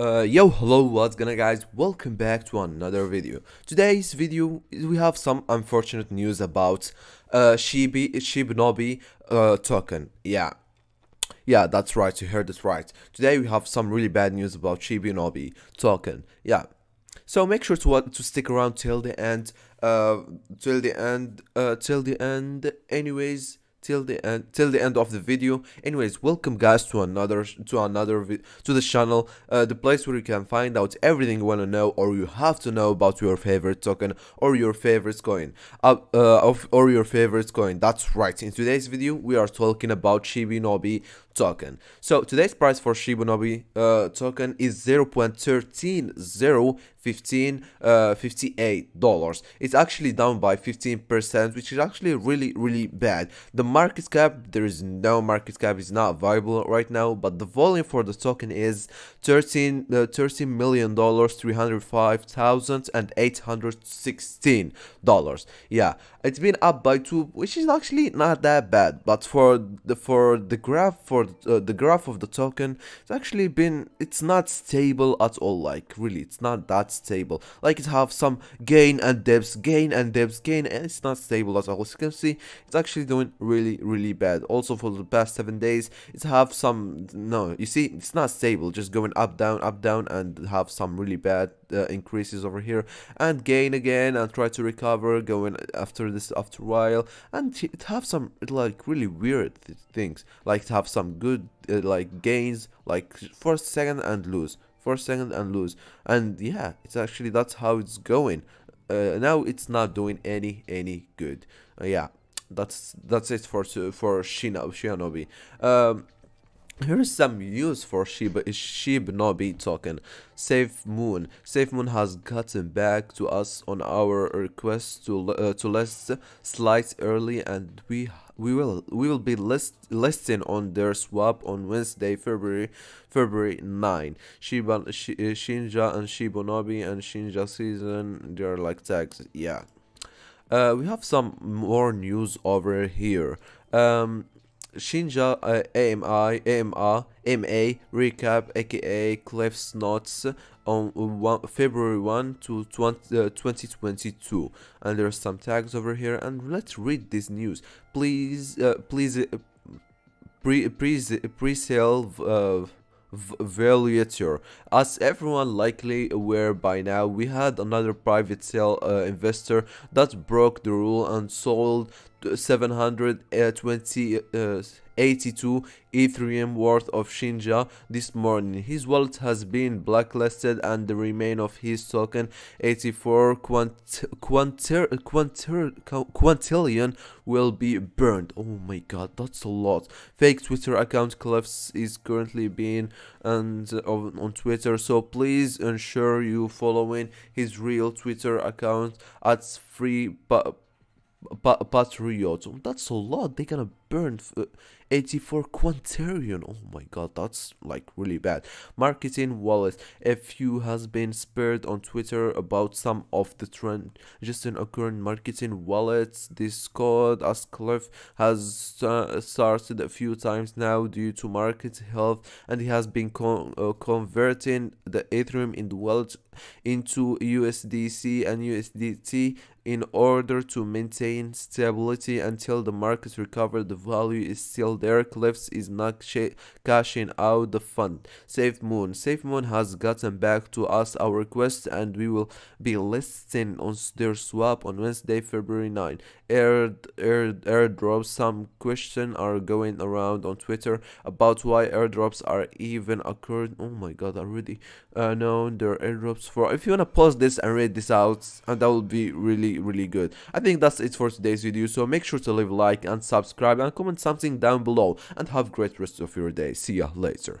Uh, yo, hello, what's gonna guys? Welcome back to another video. Today's video, we have some unfortunate news about uh, Shibi, Shibnobi uh, token. Yeah, yeah, that's right, you heard it right. Today we have some really bad news about Shibinobi token. Yeah, so make sure to uh, to stick around till the end. Uh, till the end. Uh, till the end. Anyways, till the end till the end of the video. Anyways welcome guys to another to another to the channel. Uh, the place where you can find out everything you want to know or you have to know about your favorite token or your favorite coin. Uh, uh, of or your favorite coin. That's right. In today's video we are talking about shibinobi token. So today's price for shibinobi uh, token is 0.13015 uh, 58 dollars. It's actually down by 15 percent which is actually really really bad. The market cap. There is no market cap. Is not viable right now. But the volume for the token is 13 uh, 13 million dollars 305 and 816 dollars. Yeah it's been up by two which is actually not that bad. But for the for the graph for uh, the graph of the token it's actually been it's not stable at all. Like really it's not that stable. Like it have some gain and dips gain and dips gain and it's not stable at all. As you can see it's actually doing really really really bad. Also for the past seven days it's have some no you see it's not stable just going up down up down and have some really bad uh, increases over here. And gain again and try to recover going after this after a while. And it have some like really weird th things. Like to have some good uh, like gains like first second and lose. First second and lose. And yeah it's actually that's how it's going. Uh, now it's not doing any any good. Uh, yeah that's that's it for for Shinobi. Shinobi. Um, Here's some news for Shiba Shibnobi token. Safe Moon. Safe Moon has gotten back to us on our request to uh, to list slides early, and we we will we will be list listing on their swap on Wednesday, February February 9. Shiba Sh Shinja and Shibanobi and Shinja season. They're like tags. Yeah. Uh, we have some more news over here. Um, Shinja uh, AMI, AMA, MA recap aka Cliff's Notes on one, February 1 to 20, uh, 2022 and there are some tags over here and let's read this news please uh, please uh, pre pre pre-sale valuator. As everyone likely aware by now, we had another private sale uh, investor that broke the rule and sold 720 uh, 82 Ethereum worth of Shinja this morning. His wallet has been blacklisted and the remain of his token 84 quant will be burned. Oh my god, that's a lot. Fake Twitter account Cliffs is currently being and uh, on, on Twitter, so please ensure you following his real Twitter account at free but Patriot. That's a lot. They're gonna burn uh, 84 quintillion. Oh my god, that's like really bad. Marketing wallet. If you has been spared on Twitter about some of the trend just in occurring marketing wallets, this code as Cliff has uh, started a few times now due to market health, and he has been con uh, converting the Ethereum in the wallet into USDC and USDT in order to maintain stability until the market recover the value is still there. Cliffs is not cashing out the fund. Safe moon. Safe moon has gotten back to us our request and we will be listing on their swap on wednesday february 9 air, air airdrops. Some questions are going around on twitter about why airdrops are even occurring. oh my god already uh, known their airdrops for if you want to pause this and read this out and that will be really really good. I think that's it for today's video so make sure to leave a like and subscribe comment something down below and have great rest of your day. See ya later